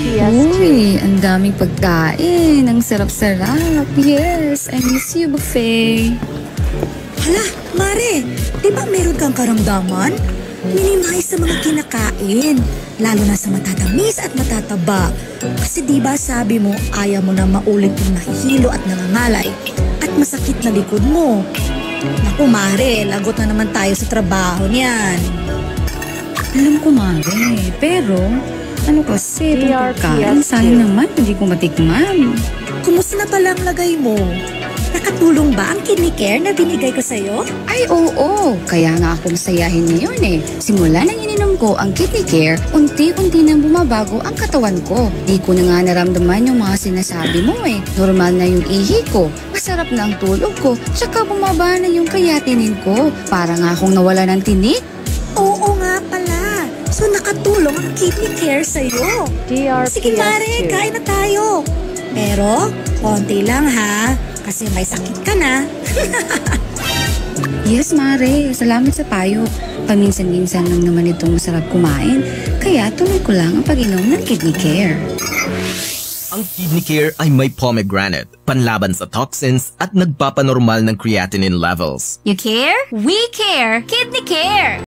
Uy, ang daming pagkain. Ang sarap-sarap. Yes, I miss you, buffet. Hala, Mare, di ba meron kang karamdaman? Minimize sa mga kinakain, lalo na sa matatamis at matataba. Kasi di ba sabi mo ayaw mo na maulit yung nahihilo at nangangalay at masakit na likod mo. Naku Mare, lagot na naman tayo sa trabaho niyan. Alam ko, Mare. Pero, ano kasi, itong pagkain, sayang naman, hindi ko matikman. Kumusta na pala ang lagay mo? Nakatulong ba ang kidney care na binigay ko sa'yo? Ay, oo. Kaya nga ako masayahin ngayon eh. Simula nang ininom ko ang kidney care, unti-unti nang bumabago ang katawan ko. Di ko na nga naramdaman yung mga sinasabi mo eh. Normal na yung ihi ko, masarap na ang tulog ko, tsaka bumaba na yung creatinine ko. Para nga akong nawala ng tinik. Nakatulong ang kidney care sa'yo. Sige pare, kain na tayo. Pero, konti lang ha. Kasi may sakit ka na. Yes, Mare. Salamat sa payo. Paminsan-minsan lang naman itong masarap kumain. Kaya tuloy ko lang ang pag-inom ng kidney care. Ang Kidney Care ay may pomegranate, panlaban sa toxins at nagpapanormal ng creatinine levels. You care? We care! Kidney care!